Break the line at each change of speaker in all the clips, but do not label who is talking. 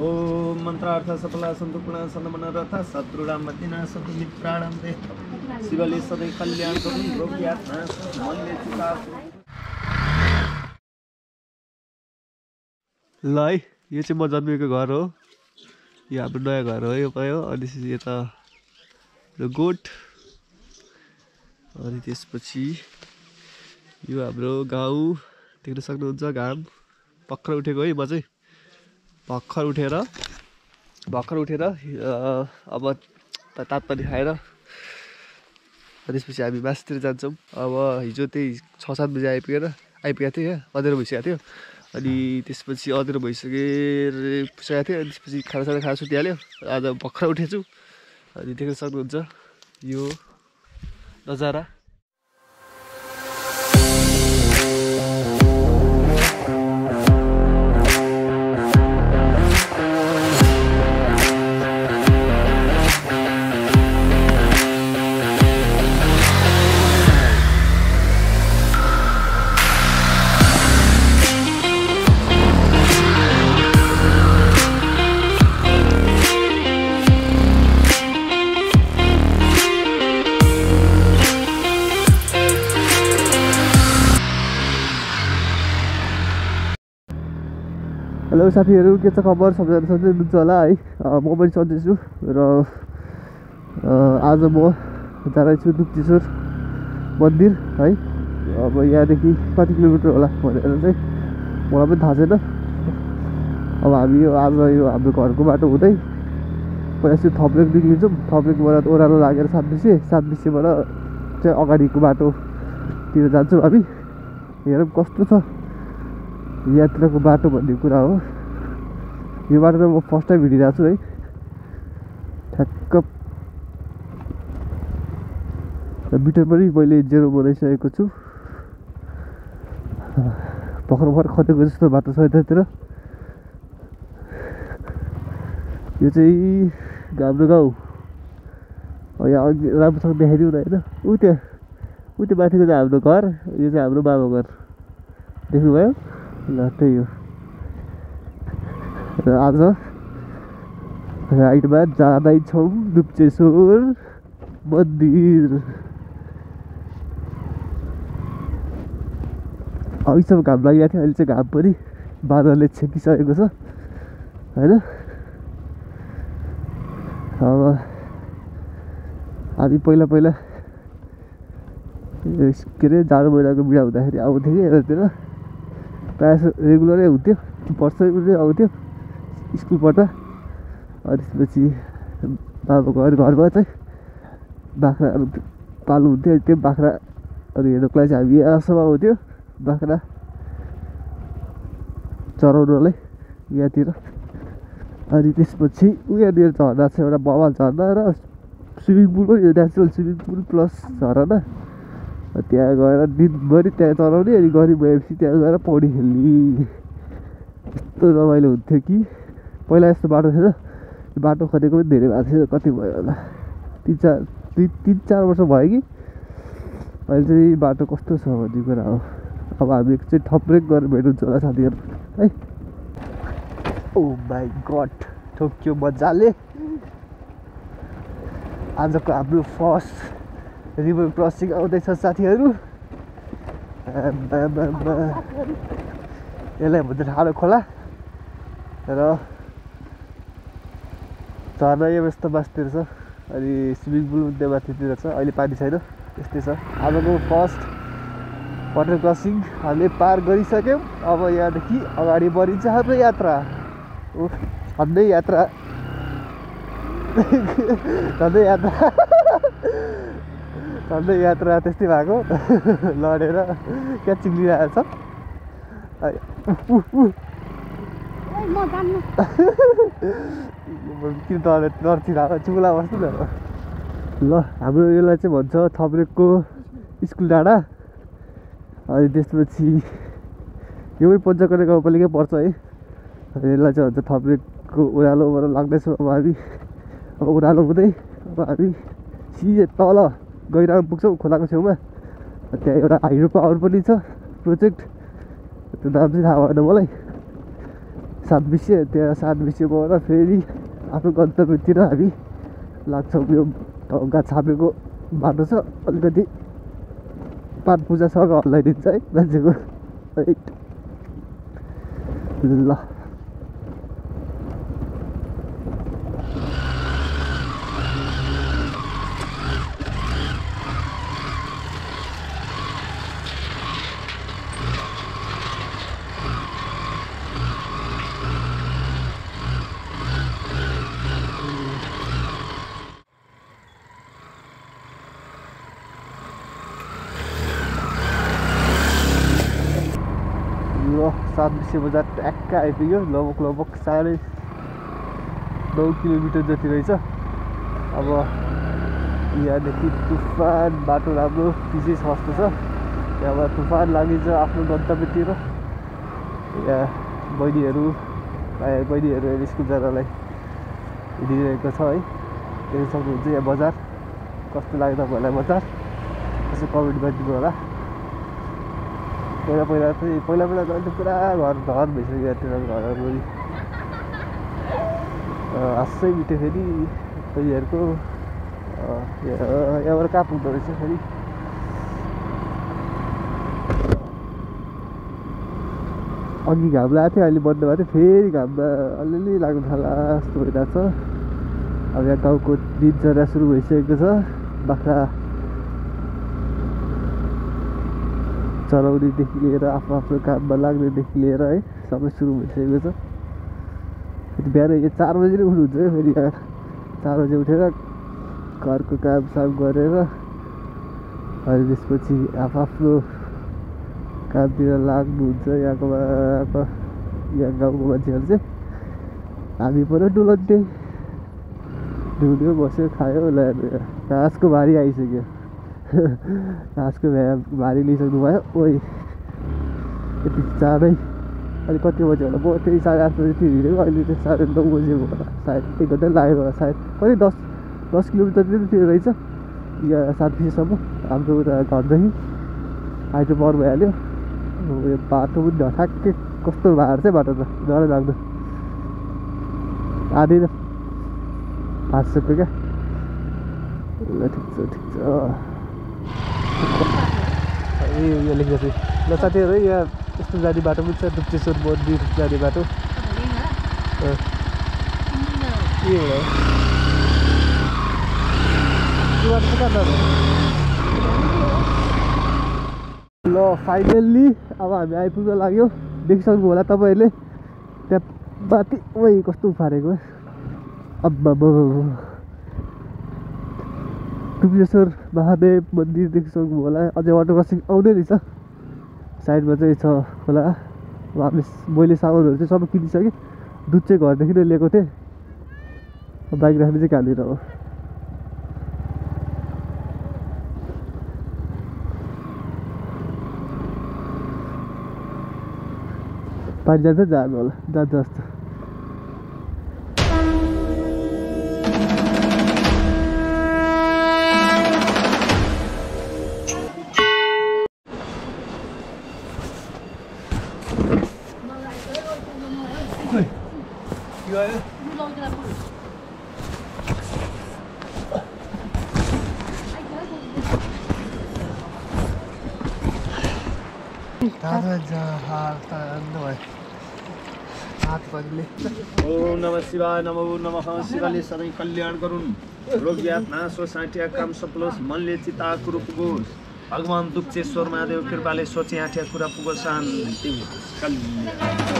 ओम मन्त्रार्थ सफला सन्तुपूर्ण सन्दमन रथ शत्रुराम मतिना सतु मित्राणाम ते शिवले सधैँ कल्याण गरून् रोगियात्मा मनले चुकाएको
ल है यो चाहिँ म जन्मेको घर हो। यो हाम्रो नयाँ घर हो यो भयो। अनि यता गोठ। अनि त्यसपछि यो हाम्रो गाउँ देख्न सक्नुहुन्छ घाम भर्खर उठेको है म चाहिँ। भर्खर उठेर भर्खर उठेर अब तातपानी खाएर त्यसपछि हामी मासतिर जान्छौँ। अब हिजो त्यही छ सात बजी आइपुगेर आइपुगेको थियो यहाँ अँध्यारो भइसकेको थियो। अनि त्यसपछि अँध्यारो भइसके सकेको थियो अनि त्यसपछि खानासाना खाना सुतिहाल्यो। आज भर्खर उठेछु। अनि देख्न सक्नुहुन्छ यो नजारा। हेलो साथीहरू के छ खबर? सबैजना सन्चै हुनुहुन्छ होला है। म पनि सन्चै र आज म जाँदैछु दुप्चेश्वर मन्दिर है। अब यहाँदेखि कति किलोमिटर होला भनेर चाहिँ मलाई पनि थाहा छैन। अब हामी यो आज यो हाम्रो घरको बाटो हुँदै पहिला चाहिँ थप्लेक निक्लिन्छौँ थप्लेकबाट ओह्रालो लागेर सात बिसे सात बिसेबाट चाहिँ अगाडिको बाटोतिर जान्छौँ हामी। हेरौँ कस्तो छ। यात्राको बाटो भन्ने कुरा हो। यो बाटो त म फर्स्ट टाइम हिँडिरहेको छु है। ठ्याक्क। मिटर पनि मैले जेरो बनाइसकेको छु। भर्खर भर्खर खतेको जस्तो बाटो छ यतातिर। यो चाहिँ हाम्रो गाउँ। यहाँ अघि राम्रोसँग देखाइदिउँ न होइन? ऊ त्यहाँ ऊ त्यो माथिको चाहिँ हाम्रो घर यो चाहिँ हाम्रो बाबा घर देख्नुभयो? ल त्यही हो। र आज राइडमा जाँदैछौँ डुप्चेश्वर मन्दिर। अघिसम्म घाम लागिरहेको थियो अहिले चाहिँ घाम पनि बादलले छेकिसकेको छ होइन? अब हामी पहिला पहिला के अरे जाडो महिनाको बिहा हुँदाखेरि आउँथ्यो कि यतातिर? प्रायः जस्तो रेगुलरै हुन्थ्यो वर्षै आउँथ्यो स्कुल पढ्दा। अनि त्यसपछि बाबाको घर घरमा चाहिँ बाख्राहरू पाल्नु हुन्थ्यो। त्यो बाख्रा अनि हेर्नुको लागि चाहिँ हामी यहाँसम्म आउँथ्यो बाख्रा चराउनलाई यहाँतिर। अनि त्यसपछि उयाँनिर झर्ना छ एउटा बवाल झर्ना र स्विमिङ पुल पनि यो नेचुरल स्विमिङ पुल प्लस झरना। त्यहाँ गएर दिनभरि त्यहाँ चलाउने अनि गरी भएपछि त्यहाँ गएर पौडी खेल्ने। यस्तो रमाइलो हुन्थ्यो कि। पहिला यस्तो बाटो थिएन। बाटो खनेको पनि धेरै भएको थियो कति भयो होला? तिन चार दुई तिन चार वर्ष भयो कि। अहिले चाहिँ बाटो कस्तो छ भन्ने कुरा हो। अब हामी चाहिँ थप्रेक गरेर भेट्नुहुन्छ होला साथीहरू। है? ओ माई गड ठोक्यो मजाले। आजको हाम्रो फर्स्ट रिभर क्रसिङ आउँदैछ साथीहरू। यसलाई भन्छ ठाडो खोला। र झर्ना यो यस्तो मासतिर छ। अनि स्विमिङ पुल त्यो माथितिर छ। अहिले पानी छैन। त्यस्तै छ। आजको फर्स्ट वाटर क्रसिङ हामीले पार गरिसक्यौँ। अब यहाँदेखि अगाडि बढिन्छ हाम्रो यात्रा। उफ झन्डै यात्रा। झन्डै यात्रा। झन्डै यात्रा त्यस्तै भएको लडेर क्या चिप्लिरहेको छ किन डर डरतिर चुला बस्नु न ल हाम्रो यसलाई चाहिँ भन्छ थप्रेकको स्कुल डाँडा। अनि त्यसपछि यो पनि पञ्चकर्णे गाउँपालिकै पर्छ है। अनि यसलाई चाहिँ भन्छ थप्रेकको ओह्रालोबाट लाग्दैछौँ अब हामी। अब ओह्रालो हुँदै अब हामी सिधै तल। गहिरामा पुग्छौँ खोलाको छेउमा त्यहाँ एउटा हाइड्रो पावर पनि छ प्रोजेक्ट त्यो नाम चाहिँ थाहा भएन मलाई सात बिसे त्यहाँ सात बिसेबाट फेरि आफ्नो गन्तव्यतिर हामी लाग्छौँ यो ढङ्गा छापेको बाटो छ अलिकति पाठ पूजासँग हल्लाइदिन्छ है मान्छेको राइट ल यो बिसे बजार ट्याक्क आइपुग्यो। लगभग लगभग साढे नौ किलोमिटर जति रहेछ। अब यहाँदेखि तुफान बाटो राम्रो पिछे सस्तो छ। त्यहाँबाट तुफान लागिन्छ आफ्नो गन्तव्यतिर। यहाँ बहिनीहरू बहिनीहरू स्कुल जानलाई हिँडिरहेको छ है। देख्न सक्नुहुन्छ यहाँ बजार। कस्तो लाग्यो तपाईँहरूलाई बजार? यसो कमेन्ट गरिदिनु होला पहिला पहिला चाहिँ पहिला पहिला त अहिले पुरा घर घर भइसक्यो त्यो घरहरू हाँसै मिठो फेरि पहिलाहरूको यहाँबाट कहाँ पुग्दो रहेछ फेरि? अघि घाम लागेको थियो अहिले बन्द भएको थियो फेरि घाम अलिअलि लाग्नु थाला जस्तो भइरहेको छ। अब यहाँ गाउँको दिनचर्या सुरु भइसकेको छ बाख्रा चलाउनेदेखि लिएर आफ्नो आफ्नो काममा लाग्नेदेखि लिएर है सबै सुरु भइसकेको छ। फेरि बिहान यो चार बजी नै उठ्नुहुन्छ है फेरि यहाँ चार बजी उठेर घरको कामसाम गरेर अनि त्यसपछि आफ्नो कामतिर लाग्नुहुन्छ यहाँको यहाँ गाउँको मान्छेहरू चाहिँ। हामी पऱ्यो डुलन्टे ढुल्यो बस्यो खायो ल्याएर घाँसको भारी आइसक्यो। घाँसको भ्या भारी लिइसक्नु भयो ओइ यति चाँडै अहिले कति बज्यो होला म त्यही साढे आठ बजी थियो हिँडेको अहिले चाहिँ साढे नौ बजी होला सायद एक घन्टा लागेको होला सायद कति दस दस किलोमिटर चाहिँ थियो रहेछ यहाँ सात बजीसम्म हाम्रो उता घरदेखि आइटो पर भइहाल्यो यो बाटो पनि ठ्याक्कै कस्तो भएको चाहिँ बाटो त डरै लाग्दो आधी त हाँसिसक्यो क्या ठिक छ ठिक छ ए यो लेख्दा चाहिँ। ल साथीहरू यहाँ यस्तो जाने बाटो पनि छ डुप्चेश्वर मन्दिर जाने बाटो। के हो। ल फाइनल्ली अब हामी आइपुग्न लाग्यो। देखिसक्नु होला तपाईँहरूले। त्यहाँ माथि ओइ कस्तो उफारेको। अब्बा टुप्लेश्वर महादेव मन्दिर देखिसक्नु होला। अझै वाटर क्रसिङ आउँदै रहेछ। साइडमा चाहिँ छ खोला अब मैले सामानहरू चाहिँ सबै किनिसकेँ। दुध चाहिँ घरदेखि नै लिएको थिएँ। बाइक राख्ने चाहिँ कहाँनिर हो? पानी जान्छ जानु होला। जान्छ जस्तो।
ओम नमः शिवाय नमो नमः। शिवले सधैँ कल्याण गरून् रोग यात नाश होस् आँटिया काम सफलोस् मनले चिता कुरो पुगोस् भगवान् दुप्चेश्वर महादेव कृपाले सोचे आँटिया कुरा पुगोस् शान्ति कल्याण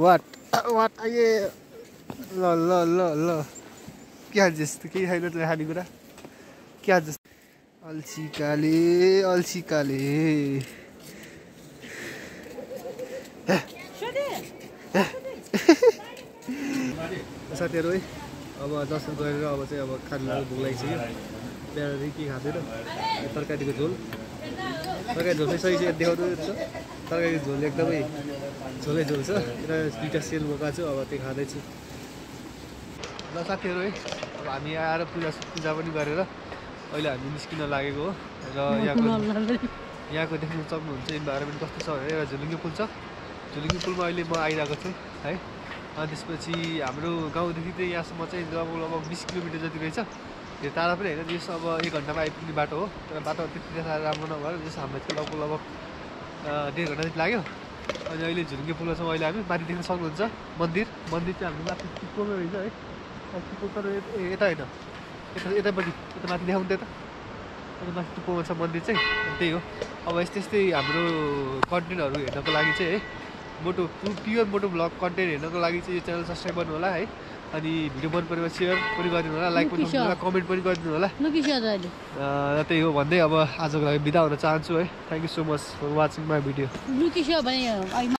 वाट वाट आइए ल ल ल ल क्या जस्तो केही छैन त खानेकुरा क्या जस्तो अल्छिकाले अल्छिकाले साथीहरू है अब दर्शन गरेर अब चाहिँ अब खाना भोक लागिसक्यो बिहानदेखि के खाँदैन तरकारीको झोल तरकारी झोल चाहिँ सही चाहिँ देखाउँदो रहेछ तरकारीको झोल एकदमै झोलै झोल छ र दुइटा सेल बोकाएको छु अब त्यो खाँदैछु ल साथीहरू है अब हामी आएर पूजा पूजा पनि गरेर अहिले हामी निस्किन लागेको हो। र यहाँको यहाँको देख्न सक्नुहुन्छ इन्भाइरोमेन्ट कस्तो छ भने एउटा झुलुङ्गे पुल छ। झुलुङ्गे पुलमा अहिले म आइरहेको छु है। अनि त्यसपछि हाम्रो गाउँदेखि चाहिँ यहाँसम्म चाहिँ लगभग लगभग बिस किलोमिटर जति रहेछ। त्यो टाढा पनि होइन यस अब एक घन्टामा आइपुग्ने बाटो हो। तर बाटो त्यति साह्रो राम्रो नभएर जस हामीलाई चाहिँ लगभग लगभग डेढ घन्टा जति लाग्यो। अनि अहिले झुलुङ्गे पुलमा छौँ अहिले हामी माथि देख्न सक्नुहुन्छ। मन्दिर मन्दिर चाहिँ हाम्रो माथि टिप्पोमै रहेछ है। टिप्पो तर यता- यता होइन। यता यतापट्टि यता माथि देखाउनु त यता। अन्त माथि टुप्पोमा छ मन्दिर चाहिँ त्यही हो। अब यस्तै यस्तै हाम्रो कन्टेन्टहरू हेर्नको लागि चाहिँ है मोटो प्योर मोटो ब्लग कन्टेन्ट हेर्नको लागि चाहिँ यो च्यानल सब्सक्राइब गर्नु होला है। अनि भिडियो मन परेमा सेयर पनि गरिदिनु होला लाइक पनि गर्नु होला कमेन्ट पनि गरिदिनु होला। अँ, त्यही हो भन्दै अब आजको लागि बिदा हुन चाहन्छु है। Thank you so much for watching my video